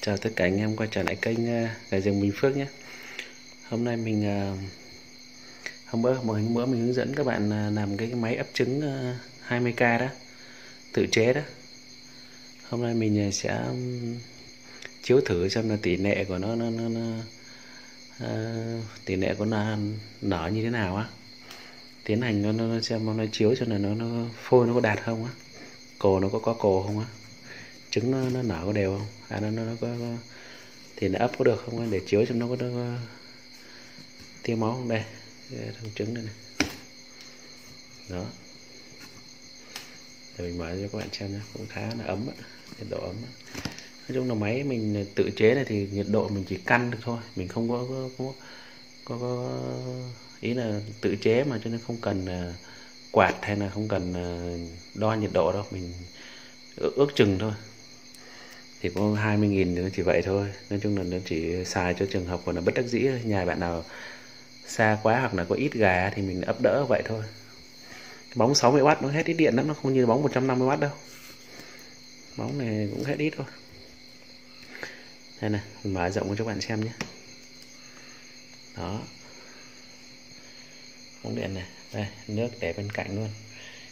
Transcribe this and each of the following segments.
chào tất cả anh em quay trở lại kênh ờ, gà rừng Bình Phước nhé. Hôm nay mình ờ, hôm bữa một bữa mình hướng dẫn các bạn ờ, làm cái, máy ấp trứng 20k đó tự chế đó. Hôm nay mình sẽ chiếu thử xem là tỷ lệ của nó nó, nó, nó uh, tỷ lệ của nó nở như thế nào á. Tiến hành nó, nó xem nó chiếu cho là nó nó phôi nó có đạt không á cổ nó có có cổ không á trứng nó, nó nở có đều không? À nó, nó, nó có, có thì nó ấp có được không? Để chiếu cho nó có, nó có tiêu máu không? Đây thằng trứng đây này. Đó. Để mình mở cho các bạn xem nhé. Cũng khá là ấm á nhiệt độ ấm á. nói chung là máy mình tự chế này thì nhiệt độ mình chỉ căn được thôi. Mình không có có, có, có, có ý là tự chế mà cho nên không cần à, quạt hay là không cần à, đo nhiệt độ đâu. Mình ước chừng thôi thì có 20 nghìn thì nó chỉ vậy thôi. Nói chung là nó chỉ xài cho trường hợp của nó bất đắc dĩ nhà bạn nào xa quá hoặc là có ít gà thì mình ấp đỡ vậy thôi. Cái bóng 60W nó hết ít điện lắm, nó không như bóng 150W đâu. Bóng này cũng hết ít thôi. Đây này, mình mở rộng cho các bạn xem nhé. Đó. Bóng điện này. Đây, nước để bên cạnh luôn.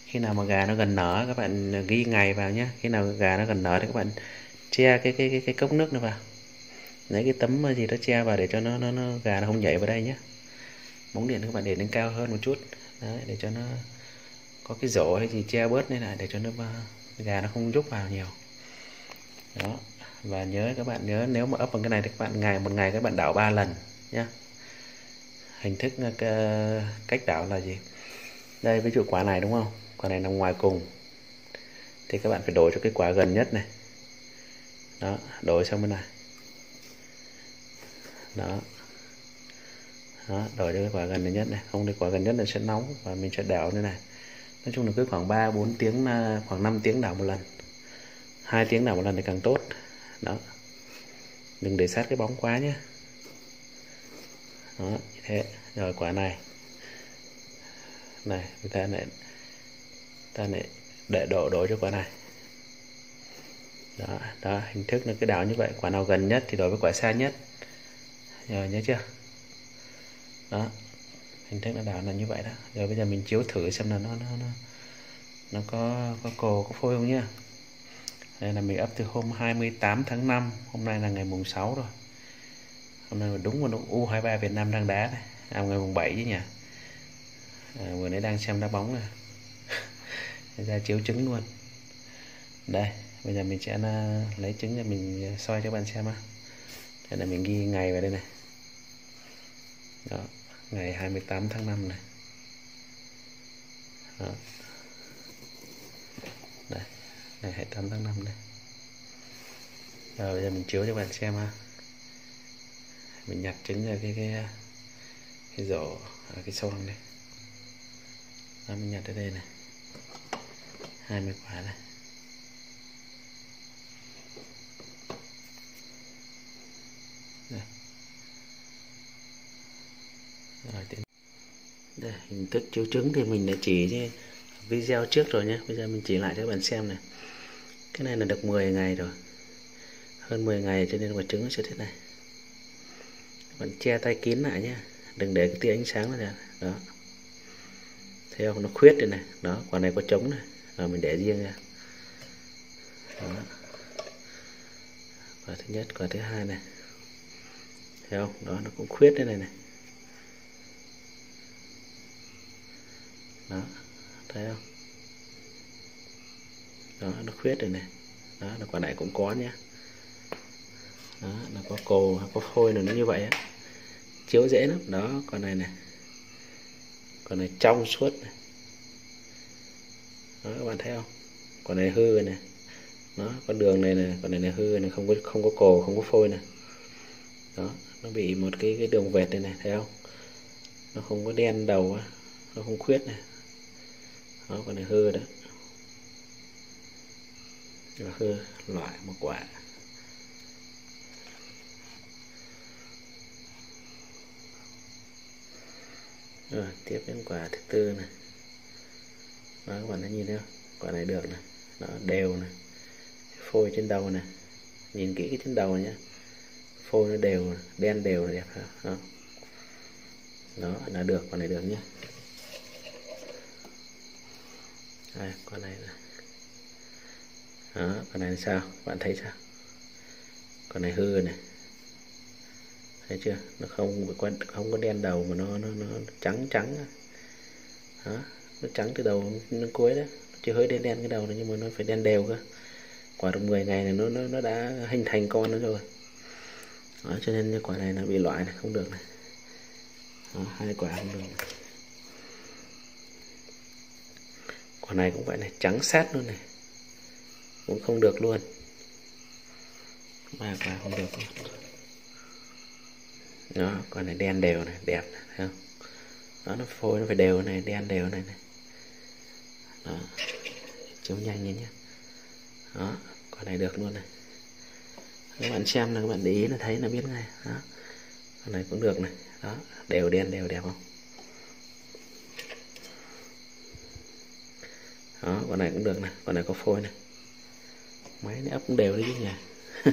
Khi nào mà gà nó gần nở, các bạn ghi ngày vào nhé. Khi nào gà nó gần nở thì các bạn che cái cái cái, cái cốc nước này vào. Lấy cái tấm ờ, gì đó che vào để cho nó nó, nó gà nó không nhảy vào đây nhé bóng điện các bạn để lên cao hơn một chút. Đấy để cho nó có cái rổ hay gì che bớt nên lại để cho nó gà nó không rút vào nhiều. Đó và nhớ các bạn nhớ nếu mà ấp bằng cái này thì các bạn ngày một ngày các bạn đảo ba lần nhé hình thức ờ, cách đảo là gì? Đây ví dụ quả này đúng không? Quả này nằm ngoài cùng. Thì các bạn phải đổ cho cái quả gần nhất này đó, đổi sang bên này. Đó. Đó, đổi cho cái quả gần nhất này. Không thì quả gần nhất là sẽ nóng và mình sẽ đảo như này. Nói chung là cứ khoảng 3 4 tiếng à, khoảng 5 tiếng đảo một lần. Hai tiếng đảo một lần thì càng tốt. Đó. Đừng để sát cái bóng quá nhé. Đó, như thế. Rồi quả này. Này, người ta lại ta lại để đổ đổi cho quả này đó, đó hình thức là cái đảo như vậy. Quả nào gần nhất thì đối với quả xa nhất. Rồi nhớ chưa? Đó hình thức là đảo là như vậy đó. Rồi bây giờ mình chiếu thử xem là nó nó nó nó có có cồ có phôi không nhá. Đây là mình ấp từ hôm 28 tháng 5 hôm nay là ngày mùng 6 rồi. Hôm nay là đúng vào lúc U23 Việt Nam đang đá này. À, ngày mùng 7 chứ nhỉ? À, vừa nãy đang xem đá bóng này. Ra chiếu trứng luôn. Đây bây giờ mình sẽ à, lấy trứng để mình à, soi cho bạn xem á. Đây là mình ghi ngày vào đây này. Đó ngày 28 tháng 5 này. Đó. đây ngày 28 tháng 5 này rồi bây giờ mình chiếu cho bạn xem ha. Mình nhặt trứng ra cái cái cái rổ ở cái xoong này. Đó, mình nhặt ở đây này. 20 quả này đây. Rồi, đây, hình thức chiếu trứng thì mình đã chỉ video trước rồi nhé. Bây giờ mình chỉ lại cho các bạn xem này. Cái này là được 10 ngày rồi. Hơn 10 ngày cho nên quả trứng nó sẽ thế này. Bạn che tay kín lại nhé. Đừng để cái tia ánh sáng ra đó. Thấy không? Nó khuyết đây này. Đó, quả này có trống này. Rồi mình để riêng ra. Đó. quả thứ nhất, quả thứ hai này. Thấy không? Đó, nó cũng khuyết đây này này. Đó, thấy không? Đó, nó khuyết rồi này đó là quả này cũng có nhé đó, nó có cồ có phôi là nó như vậy á. Chiếu dễ lắm. Đó con này này con này trong suốt này đó, các bạn thấy không? Con này hư này nó con đường này này con này này hư này không có không có cồ, không có phôi này đó, nó bị một cái cái đường vệt này này thấy không? Nó không có đen đầu á, nó không khuyết này đó con này hư đó. Nó hư, loại một quả. Rồi, tiếp đến quả thứ tư này. Đó, các bạn thấy nhìn thấy không? Quả này được này. Nó đều này. Phôi trên đầu này. Nhìn kỹ cái trên đầu nhé. Phôi nó đều, đen đều đẹp đó. Đó, là được, quả này được nhé đây con này là đó con này là sao? Bạn thấy sao? Con này hư này. Thấy chưa? Nó không không có đen đầu mà nó nó nó trắng trắng đó nó trắng từ đầu đến cuối đấy. Chưa hơi đen đen cái đầu này nhưng mà nó phải đen đều cơ. Quả được 10 ngày này nó nó nó đã hình thành con nó rồi. Đó, cho nên quả này nó bị loại này không được này. Đó, hai quả không được này quả này cũng vậy này, trắng sát luôn này. Cũng không được luôn. Ba quả không được luôn. Đó quả này đen đều này, đẹp này, thấy không? Đó, nó phôi, nó phải đều này, đen đều này này. Đó, chiếu nhanh nhé nhé đó quả này được luôn này. Các bạn xem là các bạn để ý là thấy là biết ngay. Đó, con này cũng được này. Đó, đều đen, đều đẹp không? Đó con này cũng được này con này có phôi này máy này ấp cũng đều đấy chứ nhỉ.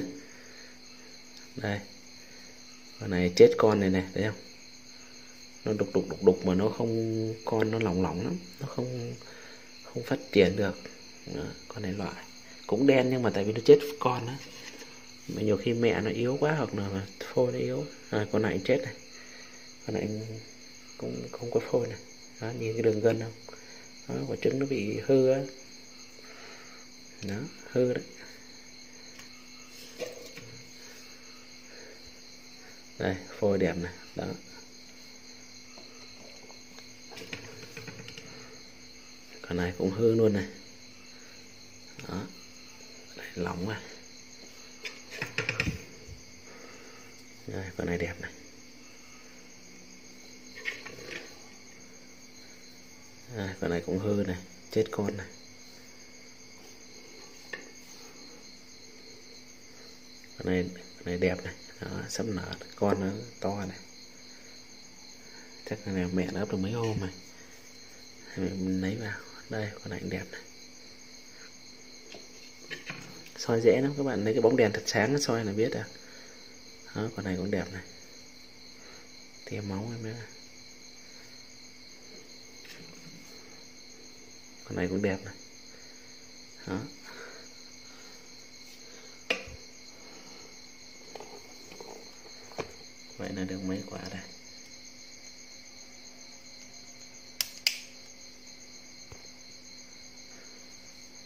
Đây con này chết con này này thấy không? Nó đục đục đục đục mà nó không con nó lỏng lỏng lắm nó không không phát triển được. Đó, con này loại cũng đen nhưng mà tại vì nó chết con á. Mà nhiều khi mẹ nó yếu quá hoặc là phôi nó yếu. À, con này chết này. Con này cũng không có phôi này đó nhìn cái đường gân không? Đó, quả trứng nó bị hư á. Đó hư đấy đây phôi đẹp này đó. Con này cũng hư luôn này. Đó đây, lỏng rồi đây con này đẹp này. À, con này cũng hư này chết con này. Con này con này đẹp này đó, sắp nở con nó to này. Chắc là mẹ nó ấp được mấy hôm này mình lấy vào đây con này đẹp này. Soi dễ lắm các bạn lấy cái bóng đèn thật sáng soi là biết à. Đó, con này cũng đẹp này. Tia máu em nữa con này cũng đẹp này. Đó. Vậy là được mấy quả đây?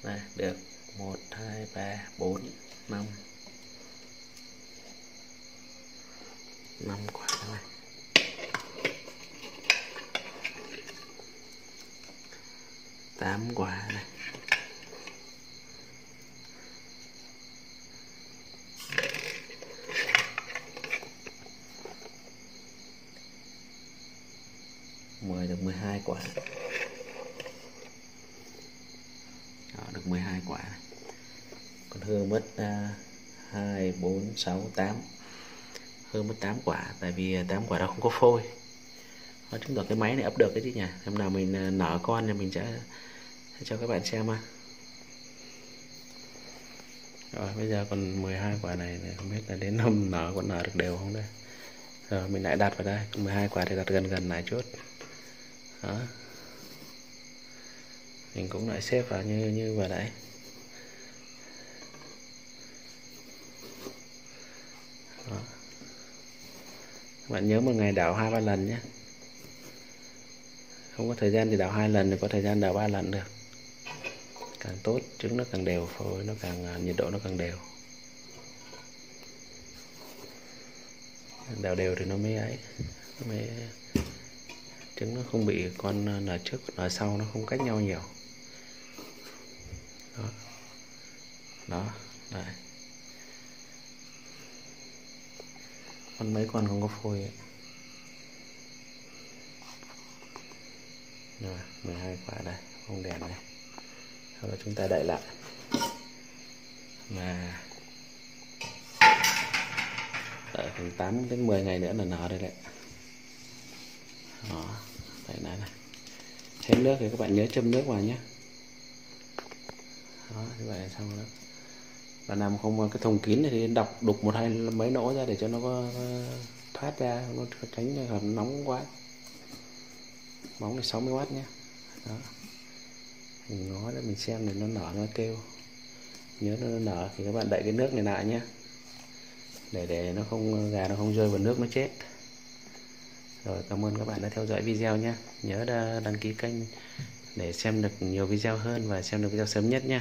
Đây, được. Một, hai, ba, bốn, năm. Năm quả này 8 quả này. Mười được mười hai quả. Đó, được 12 quả này. còn hư mất uh, 2 4 6 8 hư mất 8 quả tại vì 8 quả đó không có phôi đó, chứng tỏ cái máy này ấp được cái chứ nhỉ? Hôm nào mình ờ, nở con thì mình sẽ, cho các bạn xem ha rồi bây giờ còn 12 quả này không biết là đến hôm nở còn nở được đều không đây? Rồi mình lại đặt vào đây. 12 quả thì đặt gần gần lại chút. Đó. Mình cũng lại xếp vào như như vừa nãy. Đó. bạn nhớ một ngày đảo hai ba lần nhé không có thời gian thì đảo hai lần, thì có thời gian đảo ba lần được. Càng tốt trứng nó càng đều, phôi nó càng à, nhiệt độ nó càng đều. Đảo đều thì nó mới ấy, nó mới trứng nó không bị con à, nở trước, nở sau nó không cách nhau nhiều. Đó. Đó, đấy. Con mấy con không có phôi ấy. Rồi 12 quả đây, không đèn này sau đó chúng ta đậy lại. Mà, đợi khoảng 8 đến 10 ngày nữa là nở đây đấy. Đó đậy lại này thêm nước thì các bạn nhớ châm nước vào nhé. Đó, như vậy là xong rồi. Bạn làm không cái thùng kín này thì đọc đục một hai mấy nỗ ra để cho nó có thoát ra, nó tránh hợp nóng quá bóng là 60W nhé. Đó. Mình ngó để mình xem này nó nở, nó kêu. Nhớ nó nở thì các bạn đậy cái nước này lại nhé. Để để nó không, gà nó không rơi vào nước, nó chết. Rồi, cảm ơn các bạn đã theo dõi video nhé. Nhớ đăng ký kênh để xem được nhiều video hơn và xem được video sớm nhất nhé.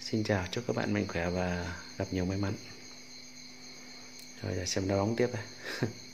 Xin chào, chúc các bạn mạnh khỏe và gặp nhiều may mắn. Rồi, giờ xem đá bóng tiếp này